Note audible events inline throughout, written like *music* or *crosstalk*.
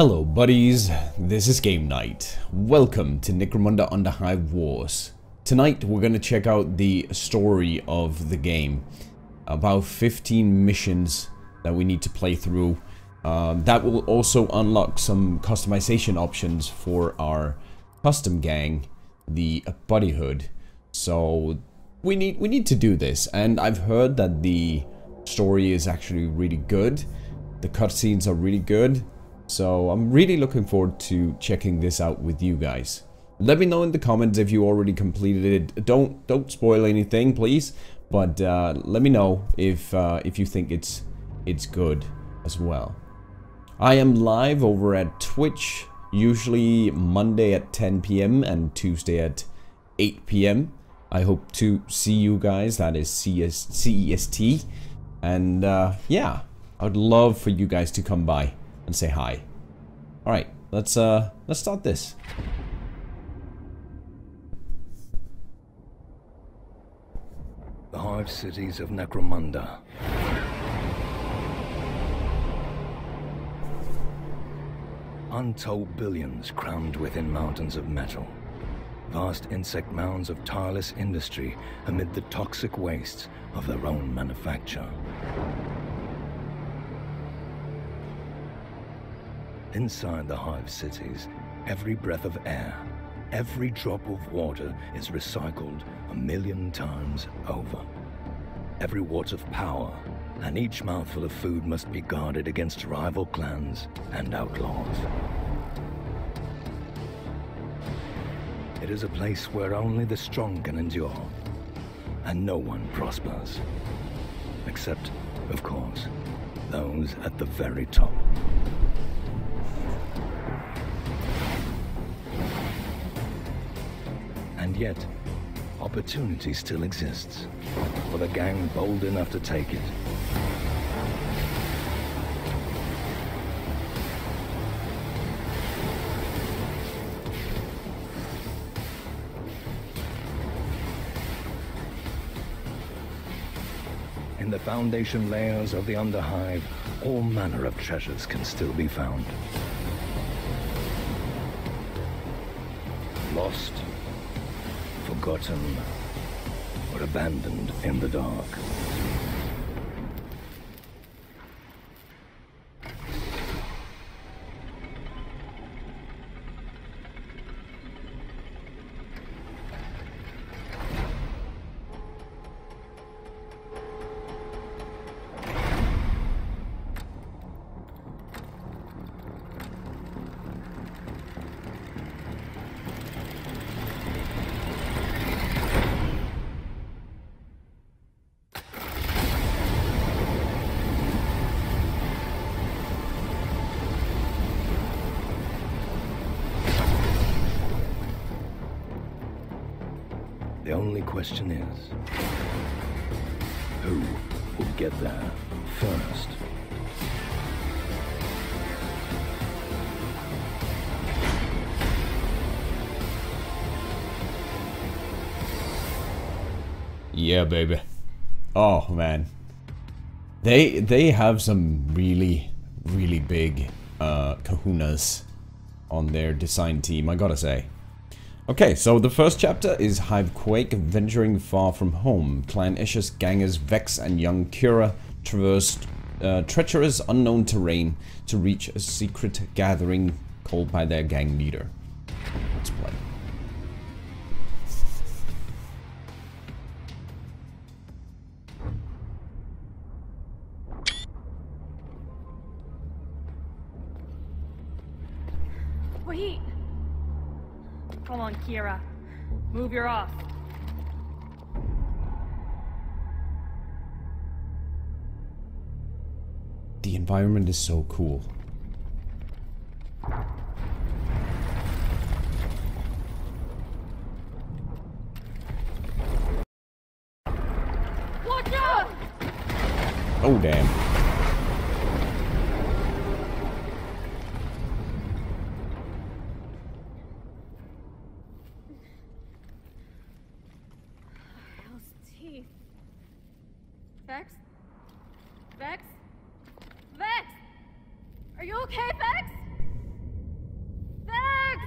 Hello buddies, this is Game kNight. Welcome to Necromunda Underhive Wars. Tonight we're gonna check out the story of the game. About 15 missions that we need to play through. Um, that will also unlock some customization options for our custom gang, the Buddyhood. So we need we need to do this, and I've heard that the story is actually really good. The cutscenes are really good. So I'm really looking forward to checking this out with you guys. Let me know in the comments if you already completed it. Don't don't spoil anything, please. But uh, let me know if uh, if you think it's it's good as well. I am live over at Twitch, usually Monday at 10 p.m. and Tuesday at 8 p.m. I hope to see you guys. That is CS CEST. And uh, yeah, I would love for you guys to come by and say hi. All right, let's uh, let's start this. The hive cities of Necromunda. Untold billions crammed within mountains of metal. Vast insect mounds of tireless industry amid the toxic wastes of their own manufacture. Inside the hive cities, every breath of air, every drop of water is recycled a million times over. Every watt of power and each mouthful of food must be guarded against rival clans and outlaws. It is a place where only the strong can endure, and no one prospers. Except, of course, those at the very top. Yet, opportunity still exists for the gang bold enough to take it. In the foundation layers of the Underhive, all manner of treasures can still be found. Forgotten, or abandoned in the dark. The only question is, who will get there first? Yeah, baby. Oh man, they they have some really really big uh, kahunas on their design team. I gotta say. Okay, so the first chapter is Hive Quake, venturing far from home. Clan Ish's gangers Vex and young Kira traversed uh, treacherous unknown terrain to reach a secret gathering called by their gang leader. Kira. Move your off. The environment is so cool. Watch out! Oh damn. Are you okay, Vex? Vex!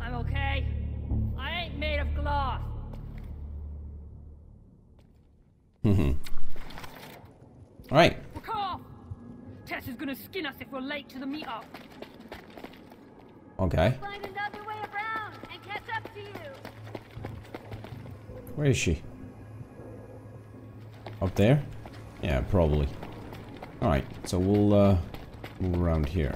I'm okay. I ain't made of glass. Mm-hmm. All right. We're Tess is gonna skin us if we're late to the meetup you. Where is she? Up there? Yeah, probably. Alright, so we'll uh, move around here.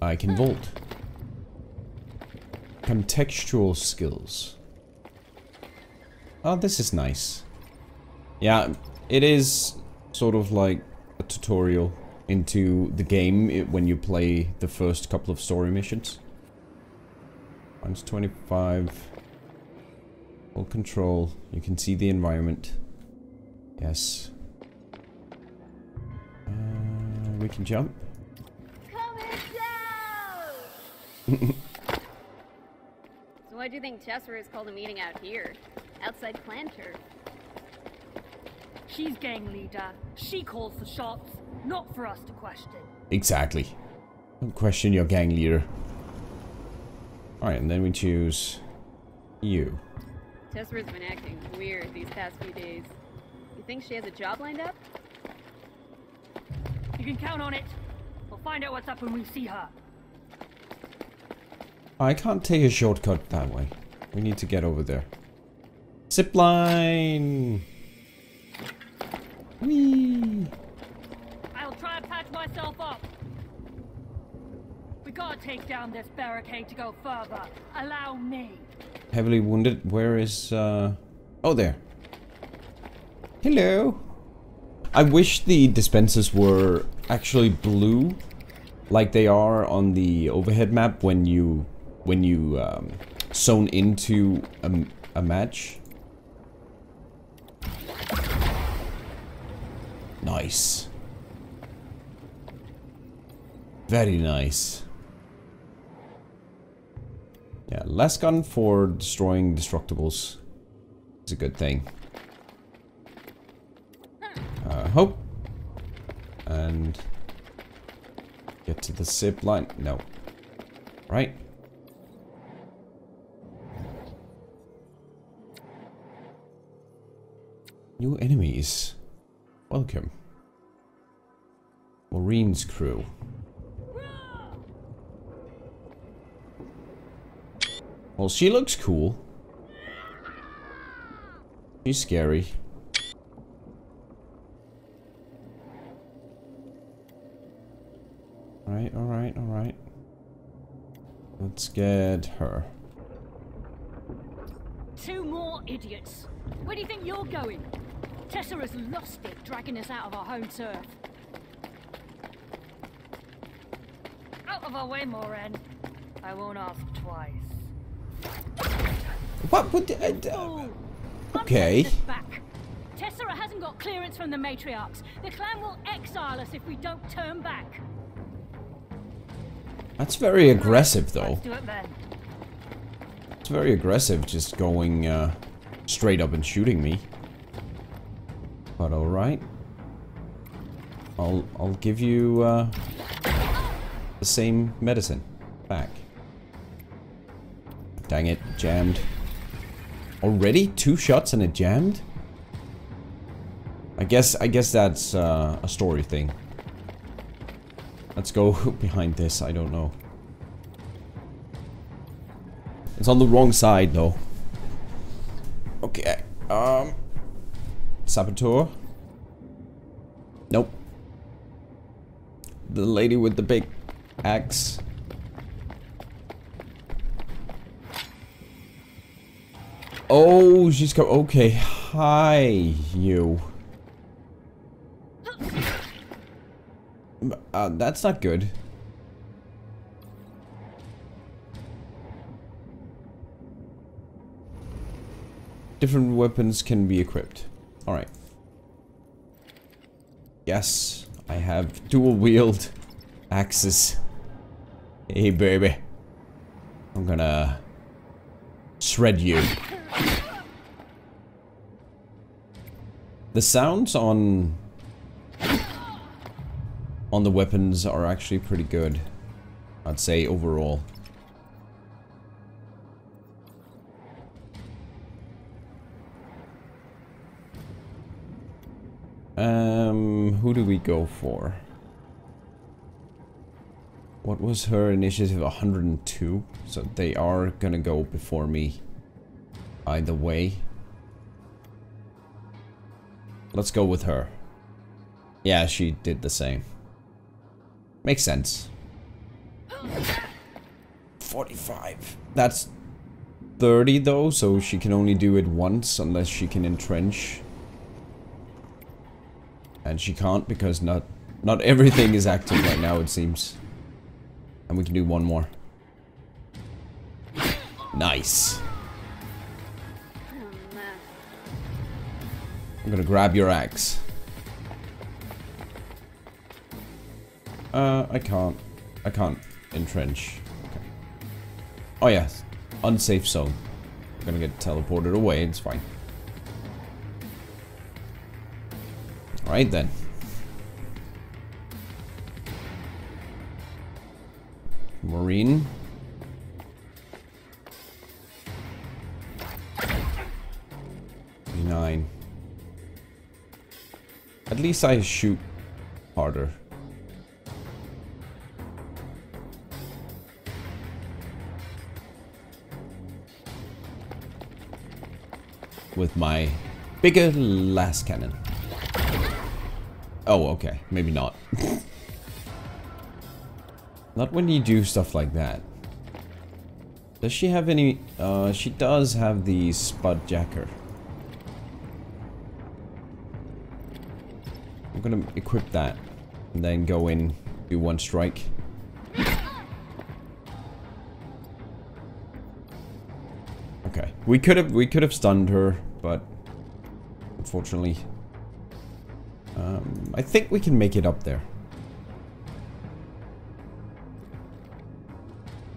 I can vault. Contextual skills. Oh, this is nice. Yeah, it is sort of like a tutorial into the game when you play the first couple of story missions. Mine's 25. Full control. You can see the environment. Yes. Uh, we can jump. Coming *laughs* down! So why do you think Chesser is called a meeting out here? Outside clan turf. She's gang leader. She calls the shots, not for us to question. Exactly. Don't question your gang leader. Alright, and then we choose you. Chesser's been acting weird these past few days. You think she has a job lined up? You can count on it. We'll find out what's up when we see her. I can't take a shortcut that way. We need to get over there. Zipline! Whee! I'll try and patch myself up. We gotta take down this barricade to go further. Allow me. Heavily wounded. Where is, uh... Oh, there. Hello. I wish the dispensers were actually blue, like they are on the overhead map when you when you um, into a match. Nice. Very nice. Yeah, less gun for destroying destructibles is a good thing. Uh, hope. And get to the zip line. No. Right. New enemies. Welcome. Maren's crew. Well, she looks cool. She's scary. Alright, alright, alright. Let's get her. Two more idiots. Where do you think you're going? Tessa has lost it, dragging us out of our home turf. Out of our way, Maren. I won't ask twice. What would... Uh, d- okay. I'm taking us back. Tessera hasn't got clearance from the matriarchs. The clan will exile us if we don't turn back. that's very aggressive, though. It. It's very aggressive, just going uh, straight up and shooting me. But alright. I'll, I'll give you uh, the same medicine back. Dang it, jammed. Already? Two shots and it jammed? I guess I guess that's uh, a story thing. Let's go *laughs* behind this, I don't know. It's on the wrong side though. Okay. Um Saboteur. Nope. The lady with the big axe. Oh, she's go. Okay, hi, you. Uh, that's not good. Different weapons can be equipped. Alright. Yes, I have dual wield axes. Hey, baby. I'm gonna shred you. The sounds on... on the weapons are actually pretty good. I'd say overall. Um, who do we go for? What was her initiative? 102. So they are gonna go before me. Either way. Let's go with her. Yeah, she did the same. Makes sense. 45. That's 30 though, so she can only do it once unless she can entrench. And she can't because not not everything is active right now it seems. And we can do one more. Nice. I'm gonna grab your axe. Uh, I can't. I can't entrench. Okay. Oh yes, unsafe zone. I'm gonna get teleported away, it's fine. Alright then. Marine. Nine. At least I shoot harder. With my bigger lascannon. Oh, okay. Maybe not. *laughs* not when you do stuff like that. Does she have any... Uh, she does have the Spud Jacker. I'm gonna equip that. And then go in, do one strike. Okay. We could have we could have stunned her, but unfortunately. Um, I think we can make it up there.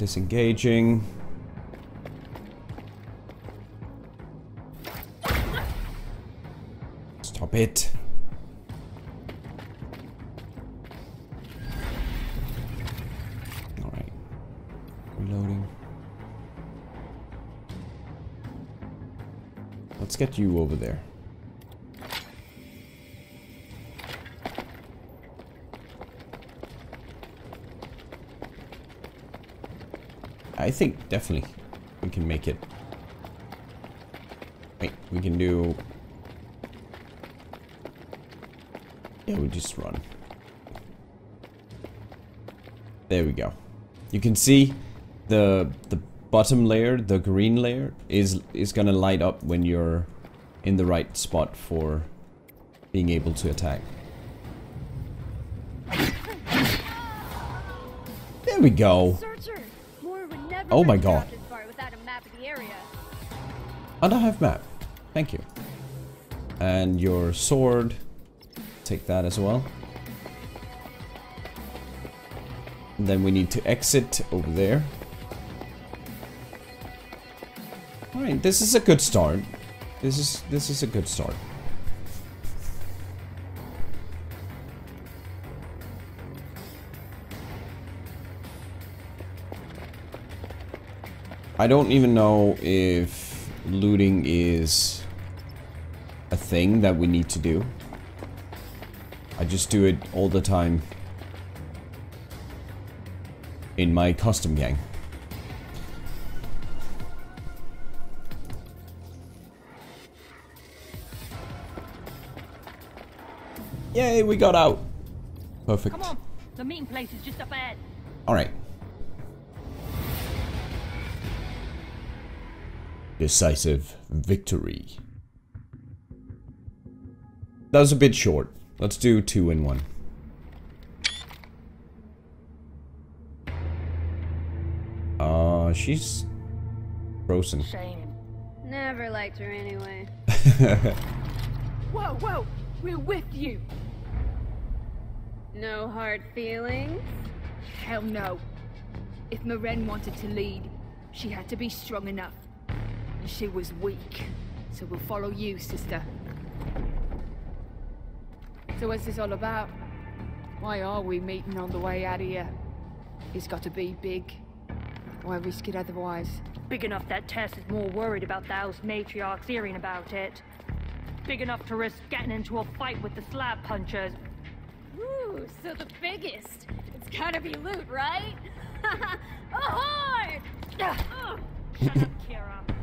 Disengaging. Stop it. Alright. Reloading. Let's get you over there. I think definitely we can make it. Wait, we can do... Yeah, we just run. There we go. You can see the the bottom layer, the green layer, is is gonna light up when you're in the right spot for being able to attack. There we go. Oh the area. And I have map. Thank you. And your sword. Take that as well. And then we need to exit over there. Alright, this is a good start. This is this is a good start. I don't even know if looting is a thing that we need to do. I just do it all the time in my custom gang. Yay, we got out. Perfect. Come on, the meeting place is just up ahead. Alright. Decisive victory. That was a bit short. Let's do two in one. Uh, she's frozen. Shame. Never liked her anyway. *laughs* Whoa, whoa, we're with you. No hard feelings? Hell no. If Maren wanted to lead, she had to be strong enough. And she was weak. So we'll follow you, sister. So what's this all about? Why are we meeting on the way out of here? It's got to be big. Why risk it otherwise? Big enough that Tess is more worried about the those matriarchs hearing about it. big enough to risk getting into a fight with the slab punchers. Ooh, so the biggest. It's gotta be loot, right? *laughs* Ahoy! Ugh. Shut up, Kira.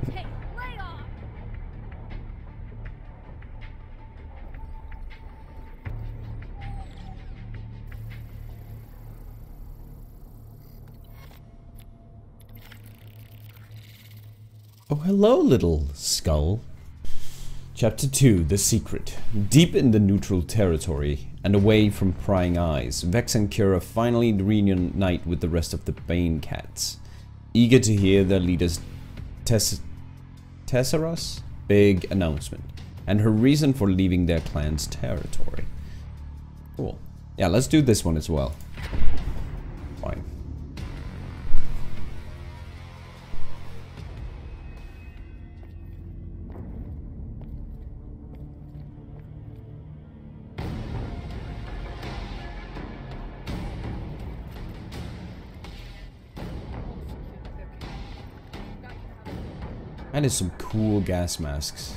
Hello, little skull. Chapter 2 The Secret. Deep in the neutral territory and away from prying eyes, Vex and Kira finally reunite with the rest of the Bane Cats, eager to hear their leader's Tess Tessera's big announcement and her reason for leaving their clan's territory. Cool. Yeah, let's do this one as well. That is some cool gas masks.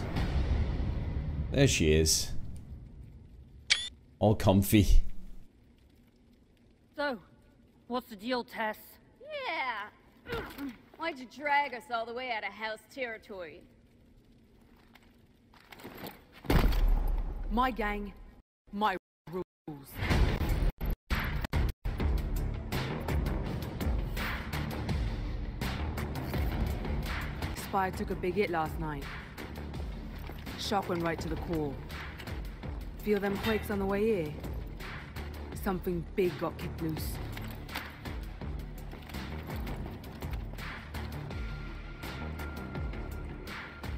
There she is. All comfy. So, what's the deal, Tess? Yeah. *clears throat* Why'd you drag us all the way out of house territory? My gang, my Spire took a big hit last night. Shock went right to the core. Feel them quakes on the way here? Something big got kicked loose.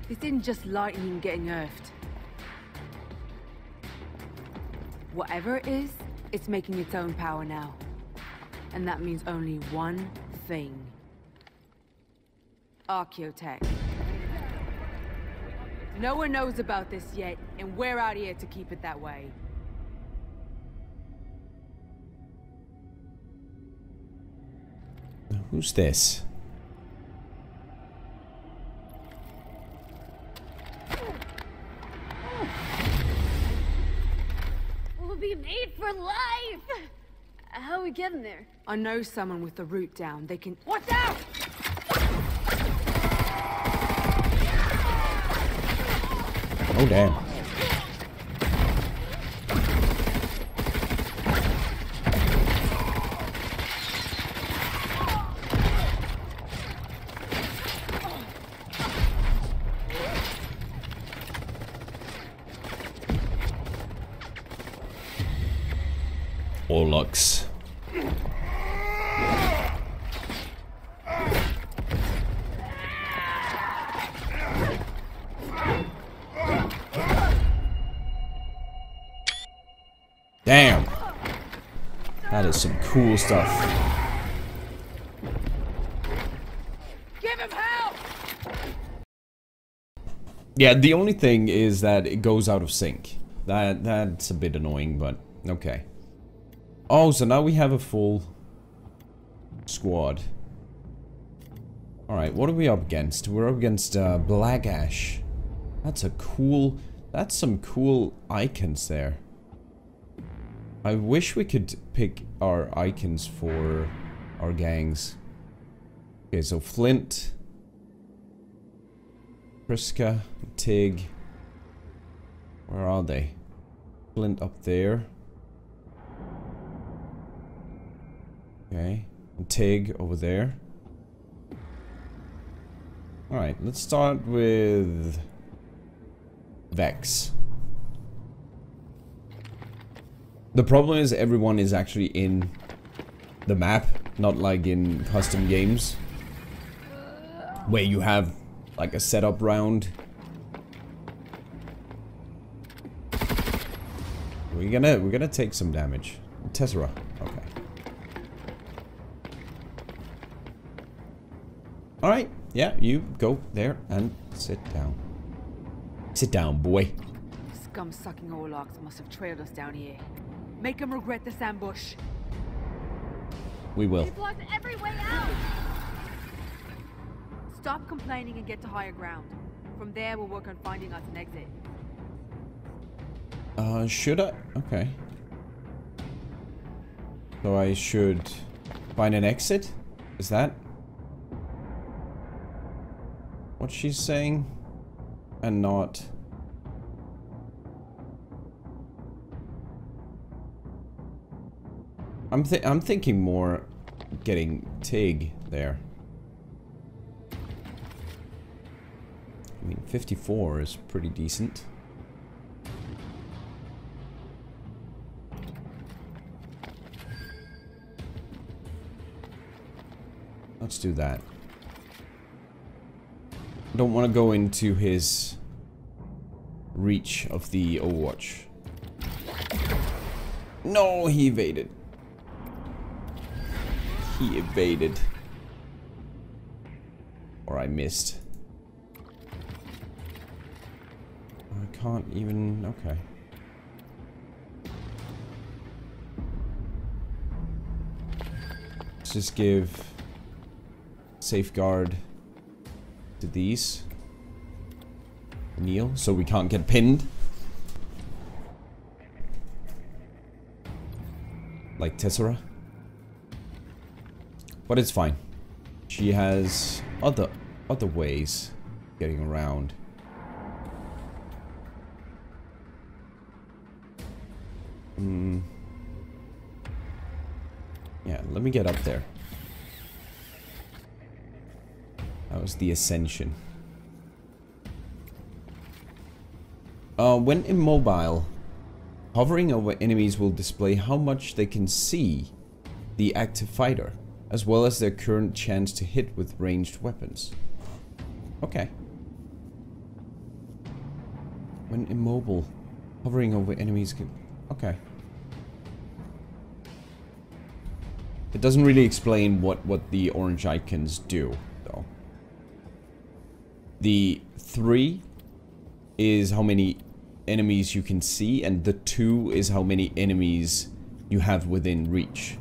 This isn't just lightning getting earthed. Whatever it is, it's making its own power now. And that means only one thing. Archaeotech. No one knows about this yet, and we're out here to keep it that way. Who's this? We'll be made for life! How are we getting there? I know someone with the route down. They can. Watch out! Oh damn. Damn. That is some cool stuff. Give him help! Yeah, the only thing is that it goes out of sync. That that's a bit annoying, but okay. Oh, so now we have a full squad. Alright, what are we up against? We're up against uh, Black Ash. That's a cool... That's some cool icons there. I wish we could pick our icons for our gangs. Okay, so Flint... Priska, Tig. Where are they? Flint up there. Okay. And Tig over there. Alright, let's start with Vex. The problem is everyone is actually in the map, not like in custom games. Where you have like a setup round. We're gonna we're gonna take some damage. Tessera. Okay. Alright, yeah, you go there and sit down. Sit down, boy. Scum-sucking Orlocks must have trailed us down here. Make them regret this ambush. We will. We blocked every way out! Stop complaining and get to higher ground. From there, we'll work on finding us an exit. Uh, should I? Okay. So I should find an exit? Is that what she's saying? And not... I'm th I'm thinking more getting Tig there. I mean, 54 is pretty decent. Let's do that. I don't want to go into his reach of the Overwatch. No, he evaded. He evaded. Or I missed. I can't even... Okay. Let's just give safeguard to these. Kneel, so we can't get pinned. Like Tessera. But it's fine. She has other other ways getting around. Hmm. Yeah, let me get up there. That was the ascension. Uh, when immobile, hovering over enemies will display how much they can see the active fighter, as well as their current chance to hit with ranged weapons. Okay. When immobile, hovering over enemies can... Okay. It doesn't really explain what, what the orange icons do. Though. The three is how many enemies you can see, and the two is how many enemies you have within reach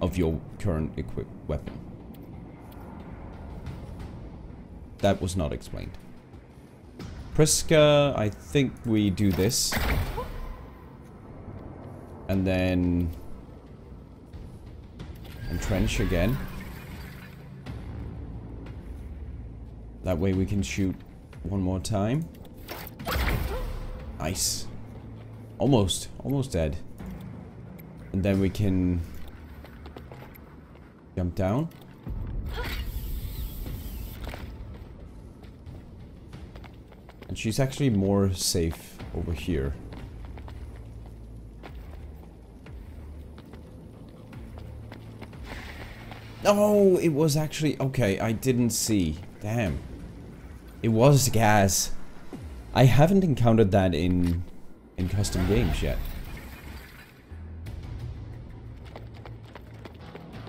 of your current equipped weapon. That was not explained. Priska, I think we do this. And then... Entrench again. That way we can shoot one more time. Nice. Almost. Almost dead. And then we can jump down. And she's actually more safe over here. Oh, it was actually... Okay, I didn't see. Damn. It was gas. I haven't encountered that in in custom games yet.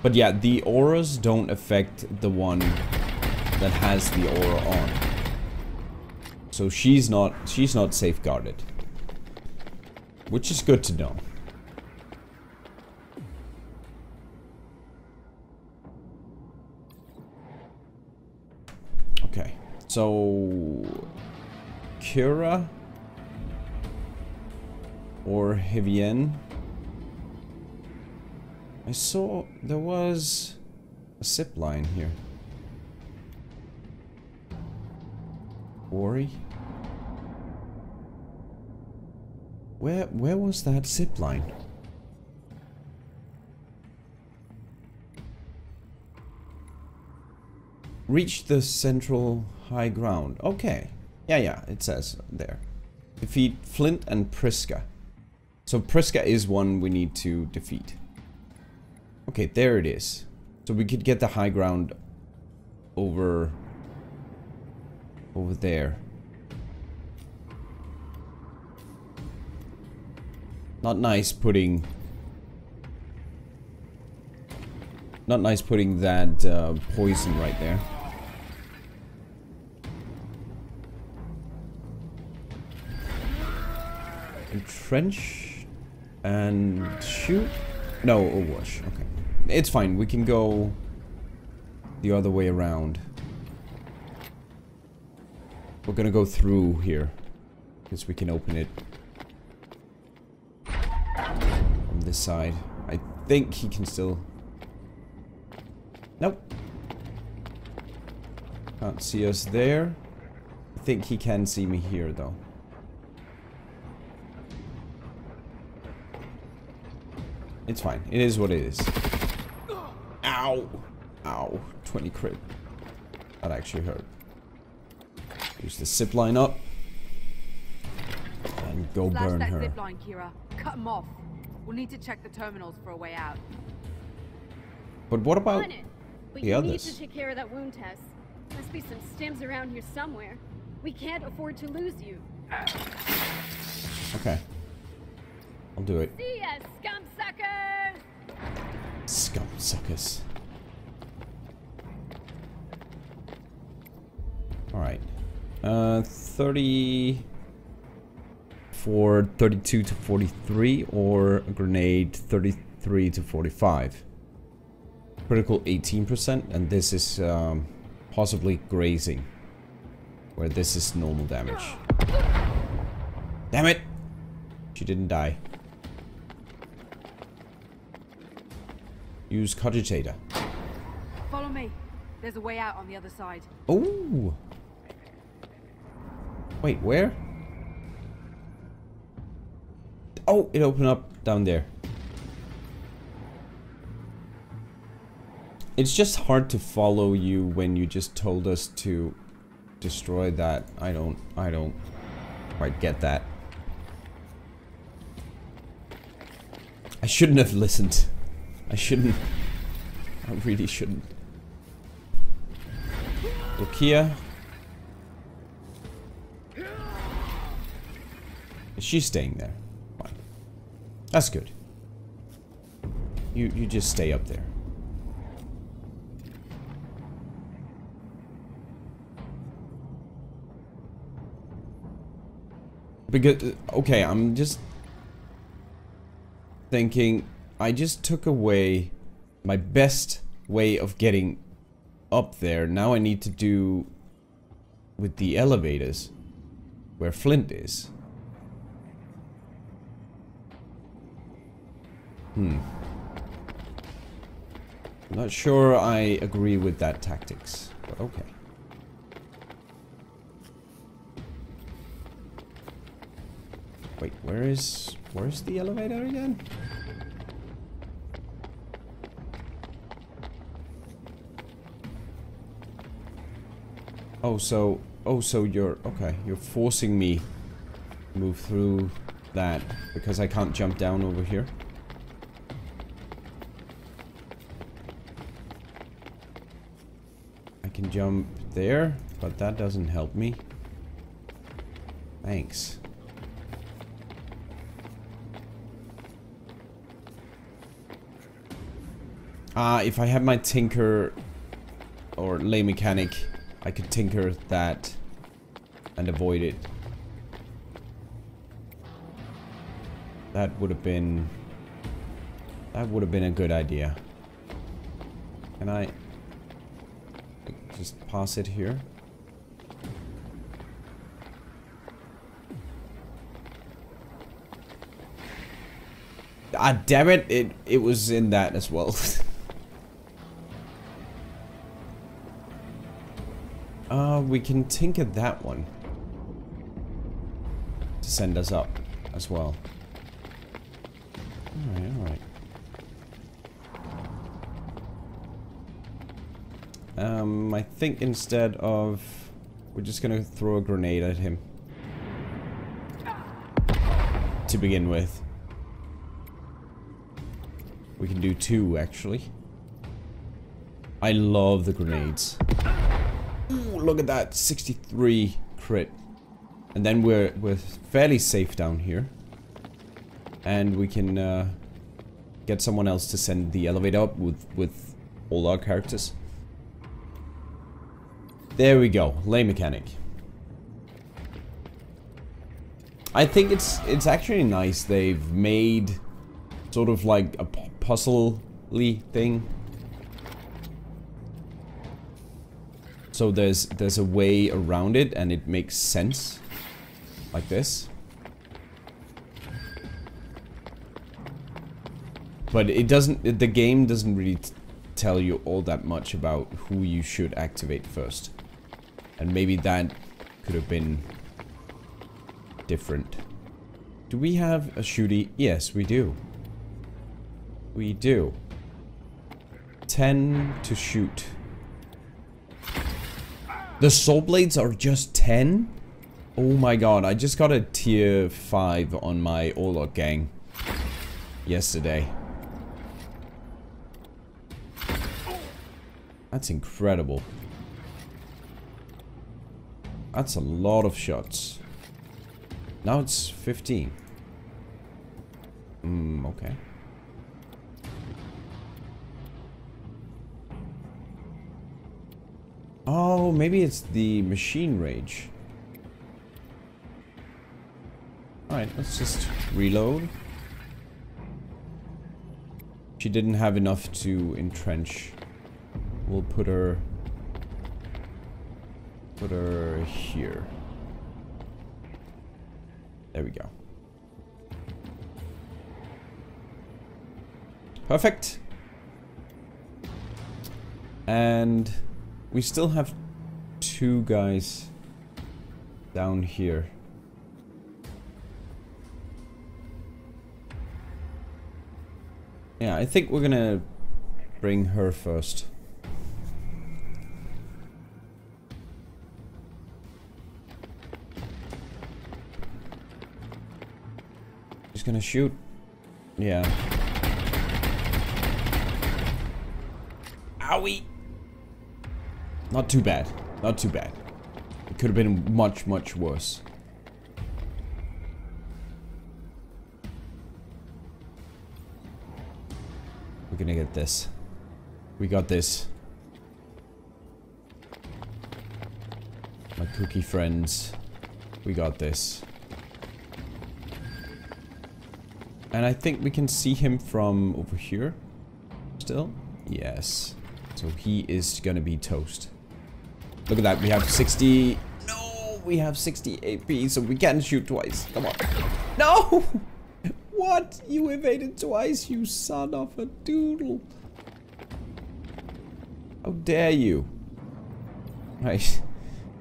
But yeah, the auras don't affect the one that has the aura on. So she's not she's not safeguarded. Which is good to know. Okay. So... Kira? Or Hivien? I saw there was a zip line here. Ori? Where where was that zip line? Reach the central high ground. Okay. Yeah, yeah, it says there. Defeat Flint and Priska. So Priska is one we need to defeat. Okay, there it is. So we could get the high ground over over there. Not nice putting not nice putting that uh, poison right there. Entrench and shoot? No, Overwatch. Okay. It's fine. We can go the other way around. We're gonna go through here. Because we can open it from this side. I think he can still... Nope. Can't see us there. I think he can see me here, though. It's fine. It is what it is. Ow! Ow. 20 crit. That actually hurt. Use the zip line up. And go Slash burn that her. zip line, Kira. Cut him off. We'll need to check the terminals for a way out. But what about... It. But the you others. need to take care of that wound test. Must be some stims around here somewhere. We can't afford to lose you. Okay. I'll do it. See ya, scum suckers! Scum suckers. Alright. Uh, 30 for 32 to 43 or a grenade 33 to 45. Critical 18% and this is um, possibly grazing. Where this is normal damage. Damn it! She didn't die. Use cogitator. Follow me. There's a way out on the other side. Oh. Wait, where? Oh, it opened up down there. It's just hard to follow you when you just told us to destroy that. I don't, I don't quite get that. I shouldn't have listened. I shouldn't. I really shouldn't. She's staying there. Fine. That's good. You you just stay up there. Because uh, okay, I'm just thinking I just took away my best way of getting up there. Now I need to do with the elevators where Flint is. Hmm. Not sure I agree with that tactics, but okay. Wait, where is where's the elevator again? Oh, so oh, so you're okay. You're forcing me move through that because I can't jump down over here. I can jump there, but that doesn't help me. Thanks. Ah, if I had my tinker or lay mechanic, I could tinker that and avoid it. That would have been... That would have been a good idea. Can I... Just pass it here? Ah, damn it! It, it was in that as well. *laughs* Uh, we can tinker that one. To send us up as well. Alright, alright. Um, I think instead of... We're just gonna throw a grenade at him. To begin with. We can do two, actually. I love the grenades. Ooh, look at that. 63 crit. And then we're, we're fairly safe down here. And we can uh, get someone else to send the elevator up with, with all our characters. There we go. Lay mechanic. I think it's it's actually nice they've made sort of like a puzzle-y thing So there's there's a way around it and it makes sense. Like this. But it doesn't, the game doesn't really tell you all that much about who you should activate first. And maybe that could have been different. Do we have a shooty? Yes, we do. We do. 10 to shoot. The soul blades are just 10? Oh my god, I just got a tier 5 on my Orlock gang yesterday. That's incredible. That's a lot of shots. Now it's 15. Hmm, okay. Oh, maybe it's the machine rage. Alright, let's just reload. She didn't have enough to entrench. We'll put her... Put her here. There we go. Perfect. And we still have two guys down here. Yeah, I think we're gonna bring her first. Gonna shoot. Yeah. Owie! Not too bad. Not too bad. It could have been much, much worse. We're gonna get this. We got this. My cookie friends. We got this. And I think we can see him from over here. Still? Yes. So he is gonna be toast. Look at that, we have 60... No, we have 60 AP, so we can shoot twice. Come on. *laughs* No! *laughs* What? You evaded twice, you son of a doodle. How dare you? *laughs* I...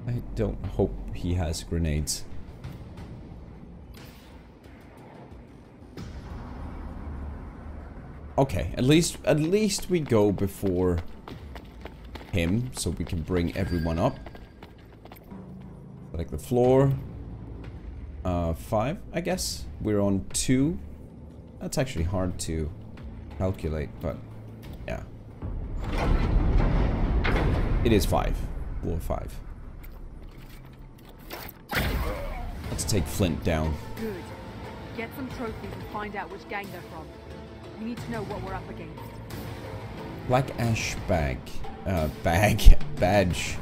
I don't hope he has grenades. Okay, at least at least we go before him so we can bring everyone up. Like the floor. Uh, five, I guess. We're on two. That's actually hard to calculate, but yeah. It is five. Five. Let's take Flint down. Good. Get some trophies and find out which gang they're from. We need to know what we're up against. Black Ash bag. Uh, bag. *laughs* Badge.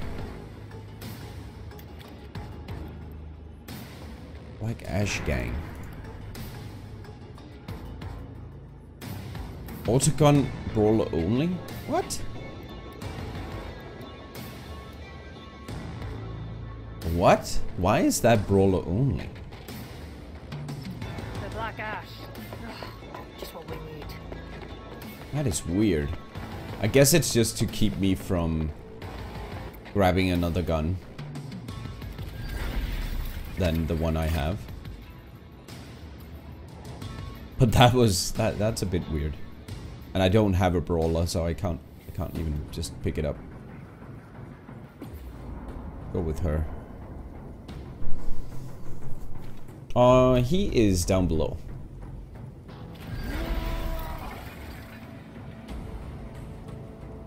Black Ash gang. Autogun brawler only? What? What? Why is that brawler only? That is weird. I guess it's just to keep me from grabbing another gun than the one I have. But that was that that's a bit weird. And I don't have a brawler, so I can't I can't even just pick it up. Go with her. Uh he is down below.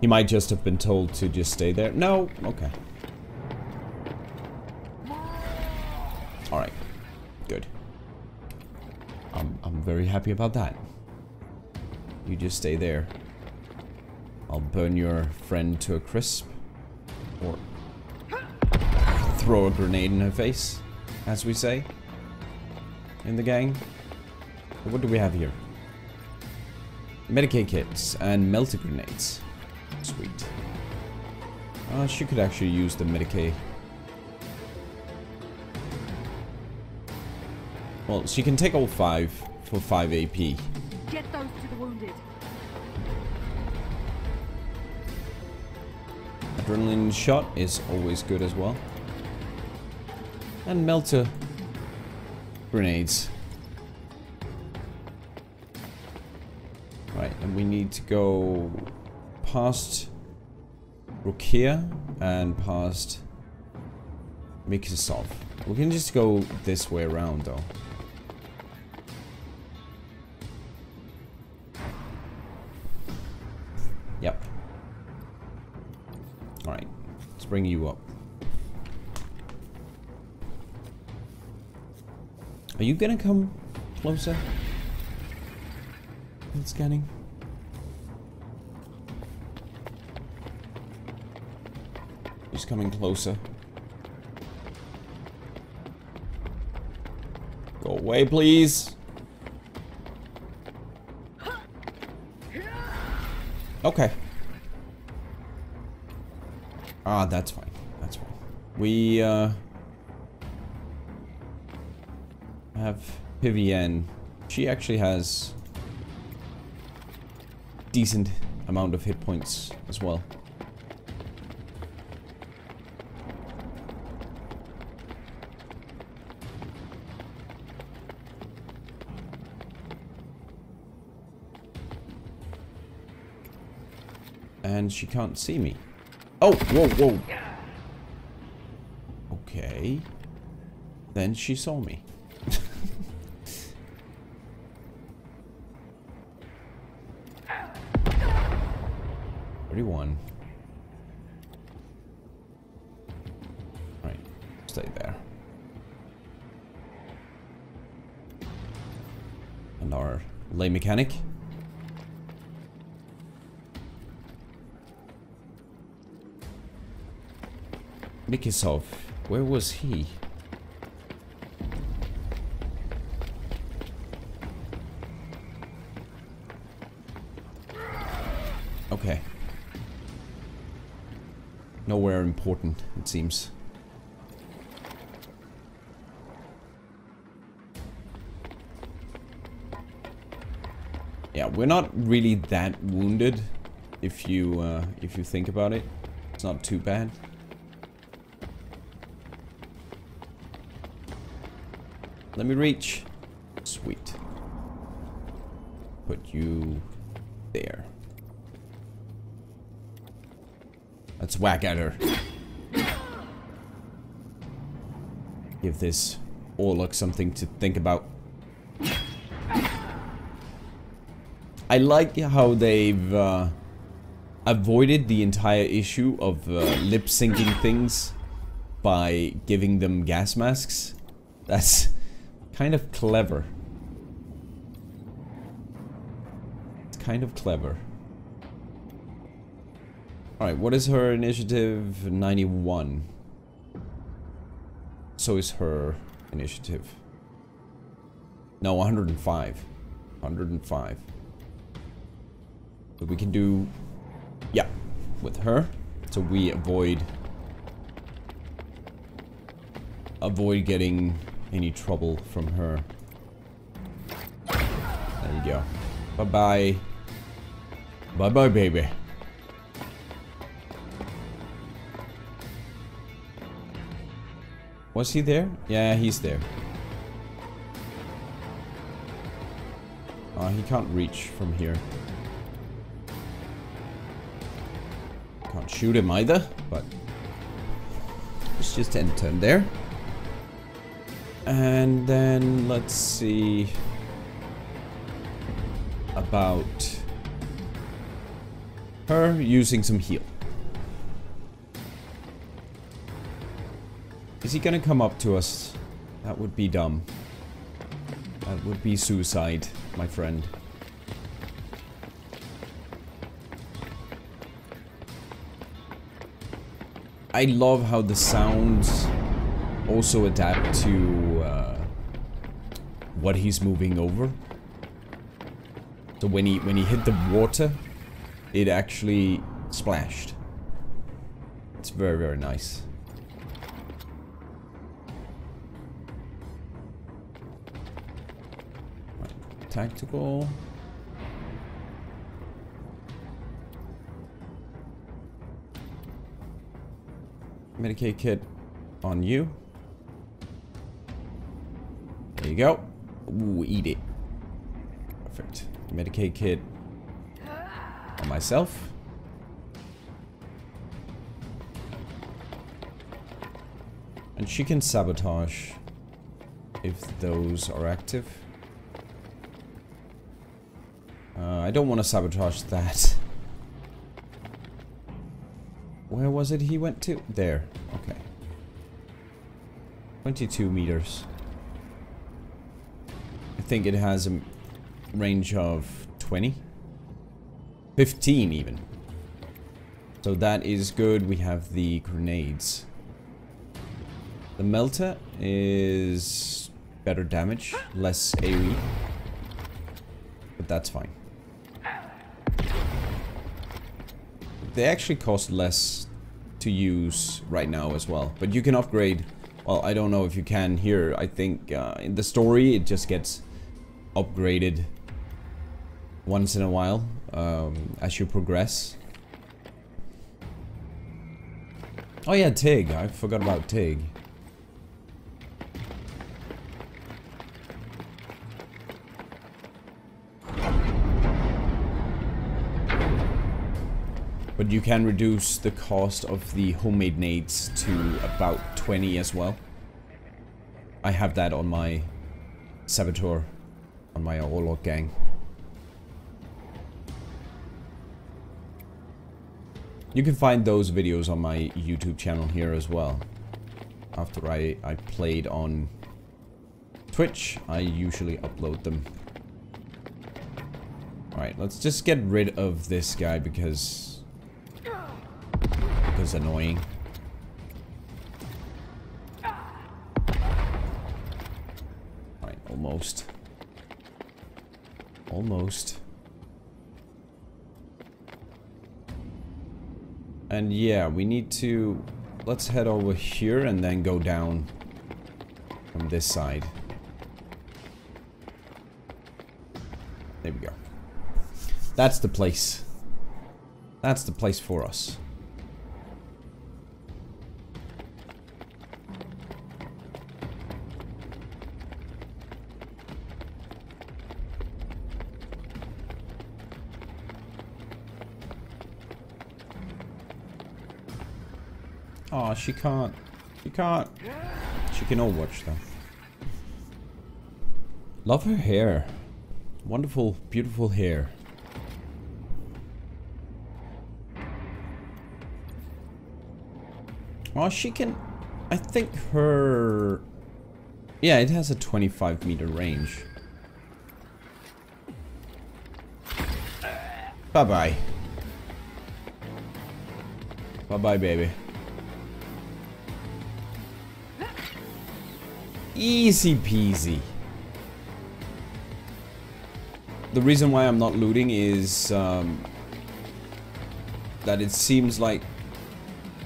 He might just have been told to just stay there. No, okay. Alright. Good. I'm, I'm very happy about that. You just stay there. I'll burn your friend to a crisp. Or throw a grenade in her face, as we say. In the gang. What do we have here? Medicae kits and melted grenades. Sweet. Uh, she could actually use the Medicae. Well, she can take all five for 5 AP. Get those to the wounded. Adrenaline shot is always good as well. And melter grenades. Right, and we need to go past Rukia and past Mikisov. We can just go this way around though. Yep. Alright, let's bring you up. Are you gonna come closer? In scanning? Coming closer. Go away, please. Okay. Ah, that's fine. That's fine. We, uh... Have Vivienne. She actually has... Decent amount of hit points as well. And she can't see me. Oh, whoa, whoa. Okay. Then she saw me. *laughs* Thirty-one. Right, stay there. And our lay mechanic. Nikisov, where was he? Okay. Nowhere important, it seems. Yeah, we're not really that wounded if you uh, if you think about it. It's not too bad. Let me reach. Sweet. Put you there. Let's whack at her. Give this Orlock something to think about. I like how they've uh, avoided the entire issue of uh, lip syncing things by giving them gas masks. That's kind of clever. It's kind of clever. Alright, what is her initiative? 91. So is her initiative. No, 105. 105. But we can do... Yeah, with her. So we avoid... Avoid getting any trouble from her. There you go. Bye-bye. Bye-bye, baby. Was he there? Yeah, he's there. Uh, he can't reach from here. Can't shoot him either, but... Let's just end turn there. And then let's see about her using some heal. Is he gonna come up to us? That would be dumb. That would be suicide, my friend. I love how the sounds also adapt to uh, what he's moving over. So when he when he hit the water, it actually splashed. It's very very nice. Tactical. Medicae kit on you. You go. Ooh, eat it. Perfect. Medicae kit on myself. And she can sabotage if those are active. Uh, I don't want to sabotage that. Where was it he went to? There. Okay. 22 meters. Think it has a range of 20. 15 even. So that is good. We have the grenades. The melter is better damage, less AoE. But that's fine. They actually cost less to use right now as well. But you can upgrade... Well, I don't know if you can here. I think uh, in the story it just gets upgraded once in a while um, as you progress. Oh yeah, Tig. I forgot about Tig. But you can reduce the cost of the homemade nades to about 20 as well. I have that on my Saboteur, on my Orlock gang. You can find those videos on my YouTube channel here as well. After I, I played on Twitch, I usually upload them. Alright, let's just get rid of this guy because is annoying. Alright, almost. Almost. And yeah, we need to... Let's head over here and then go down from this side. There we go. That's the place. That's the place for us. She can't. She can't. She can Overwatch though. Love her hair. Wonderful, beautiful hair. Oh, she can... I think her... Yeah, it has a 25 meter range. Bye-bye. Bye-bye, baby. Easy peasy. The reason why I'm not looting is um, that it seems like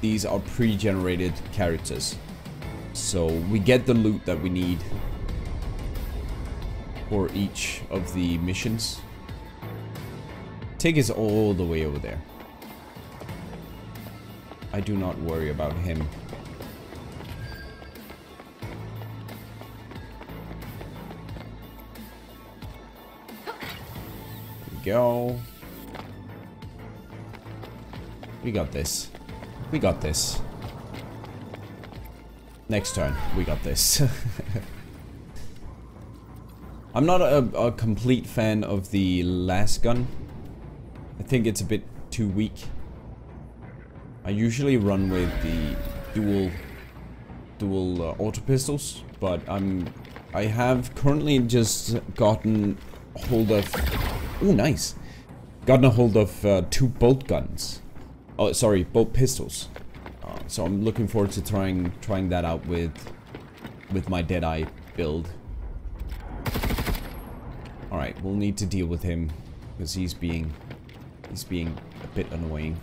these are pre-generated characters. So we get the loot that we need for each of the missions. Tig is all the way over there. I do not worry about him. Go. We got this. We got this. Next turn, we got this. *laughs* I'm not a, a, complete fan of the lasgun. I think it's a bit too weak. I usually run with the dual dual uh, auto pistols, but I'm I have currently just gotten hold of Oh, nice. Gotten a hold of uh, two bolt guns. Oh, sorry, bolt pistols. Uh, so I'm looking forward to trying trying that out with with my Deadeye build. All right, we'll need to deal with him because he's being he's being a bit annoying.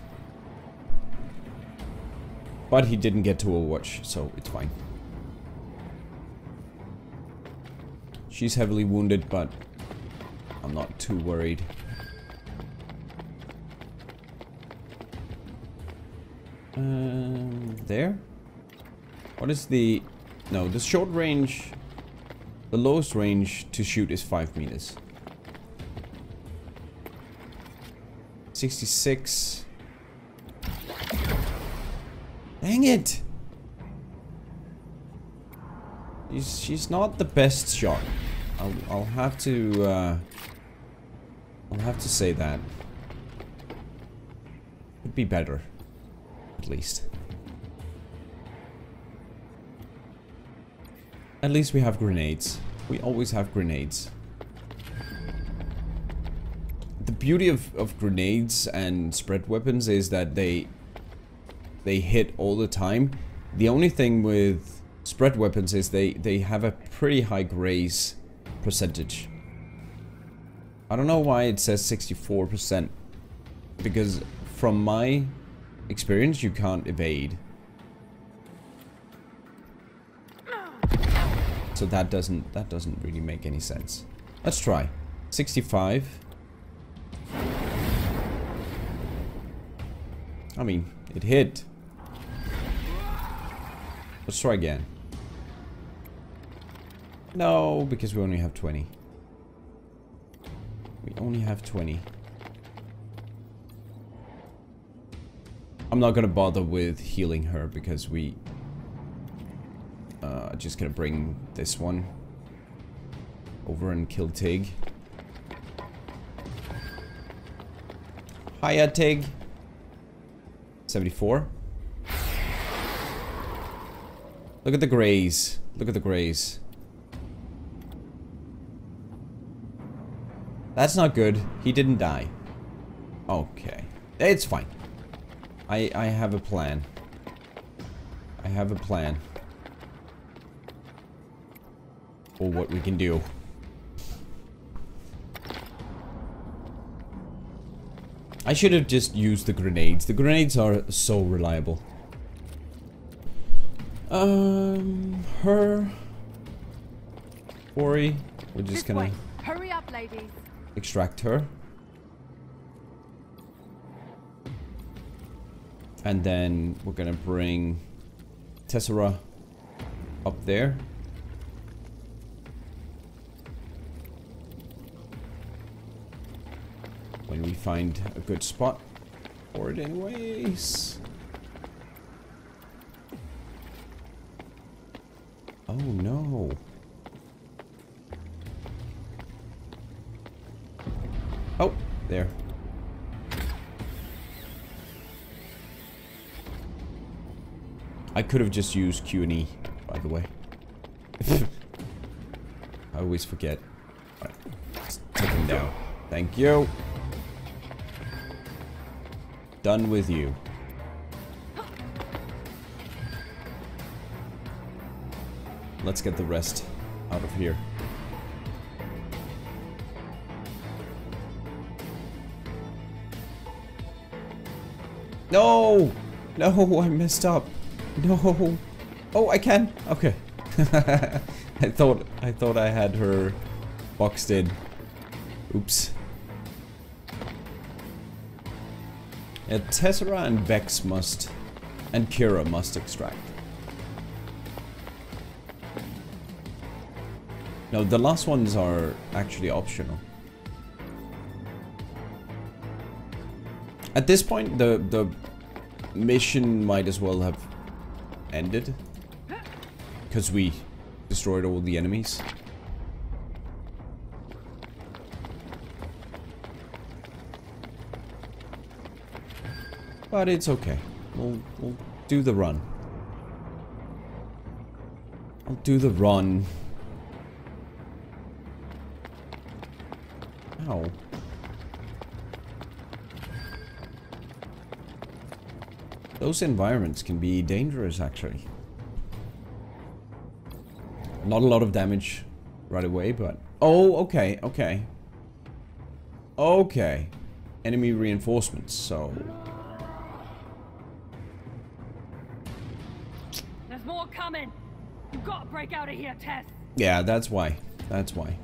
But he didn't get to Overwatch, so it's fine. She's heavily wounded, but I'm not too worried. Um, there? What is the... No, the short range... The lowest range to shoot is 5 meters. 66. Dang it! She's, she's not the best shot. I'll, I'll have to, uh... I'll have to say that. Could be better. At least. At least we have grenades. We always have grenades. The beauty of, of grenades and spread weapons is that they they hit all the time. The only thing with spread weapons is they, they have a pretty high graze percentage. I don't know why it says 64%. Because from my experience, you can't evade. So that doesn't that doesn't really make any sense. Let's try. 65. I mean, it hit. Let's try again. No, because we only have 20. We only have 20. I'm not gonna bother with healing her because we uh, just gonna bring this one over and kill Tig. Hiya, Tig. 74. Look at the graze. Look at the graze. That's not good. He didn't die. Okay. It's fine. I, I have a plan. I have a plan. For what we can do. I should have just used the grenades. The grenades are so reliable. Um, her. Ori. We're just This gonna way. Hurry up, ladies. Extract her. And then we're gonna bring Tessera up there. When we find a good spot for it anyways. Oh no. There. I could have just used Q and E, by the way. *laughs* I always forget. Take him down. Thank you. Done with you. Let's get the rest out of here. No! No, *laughs* I messed up. No. Oh, I can. Okay. *laughs* I thought I thought I had her boxed in. Oops. Yeah, Tessera and Vex must and Kira must extract. No, the last ones are actually optional. At this point, the the mission might as well have ended. Because we destroyed all the enemies. But it's okay. We'll, we'll do the run. I'll do the run. Ow. Those environments can be dangerous, actually. Not a lot of damage right away, but... Oh, okay, okay. Okay. Enemy reinforcements, so... There's more coming. You've got to break out of here, Tess. Yeah, that's why. That's why.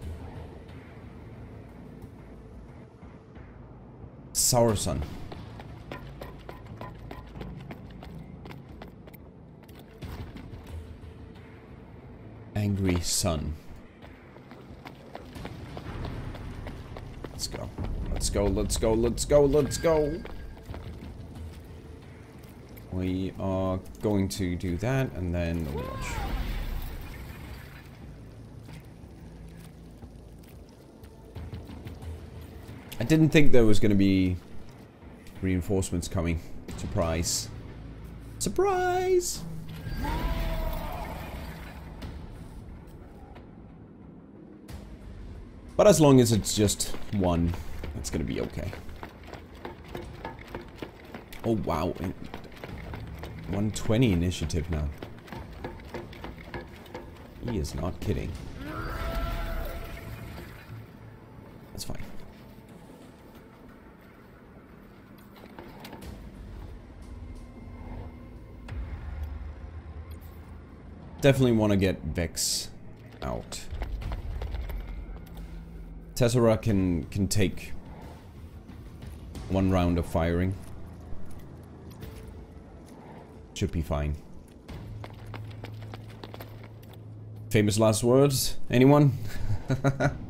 Sour Sun. Angry Sun. Let's go. Let's go, let's go, let's go, let's go. We are going to do that and then watch. I didn't think there was going to be reinforcements coming. Surprise. Surprise! But as long as it's just one, it's gonna be okay. Oh wow, 120 initiative now. He is not kidding. That's fine. Definitely want to get Vex out. Tessera can can take one round of firing. Should be fine. Famous last words? Anyone? *laughs*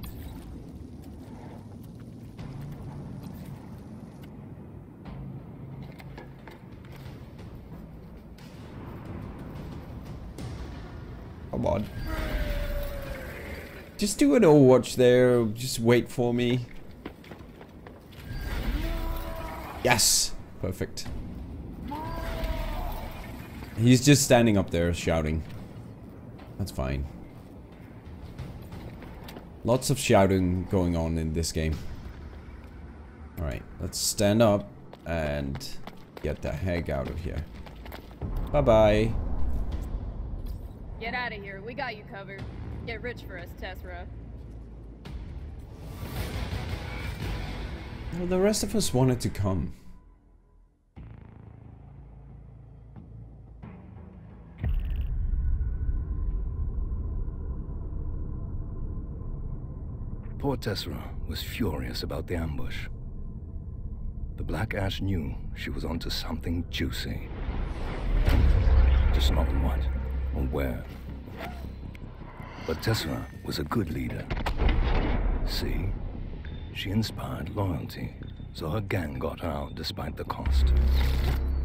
Just do an Overwatch there. Just wait for me. Yes! Perfect. He's just standing up there shouting. That's fine. Lots of shouting going on in this game. Alright, let's stand up and get the heck out of here. Bye-bye. Get out of here. We got you covered. Get rich for us, Tessera. Well, the rest of us wanted to come. Poor Tessera was furious about the ambush. The Black Ash knew she was onto something juicy. Just not what or where. But Tessera was a good leader. See? She inspired loyalty, so her gang got out despite the cost.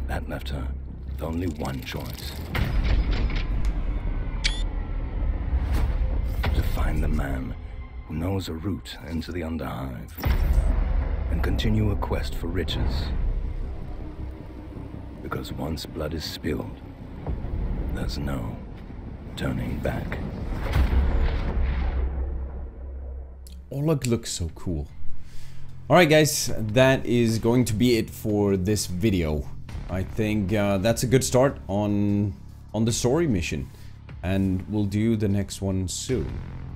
That left her with only one choice. To find the man who knows a route into the Underhive and continue a quest for riches. Because once blood is spilled, there's no turning back. Oleg looks so cool. Alright guys, that is going to be it for this video. I think uh, that's a good start on, on the story mission. And we'll do the next one soon.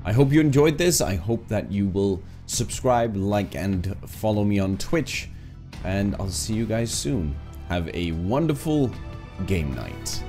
I hope you enjoyed this. I hope that you will subscribe, like, and follow me on Twitch. And I'll see you guys soon. Have a wonderful game night.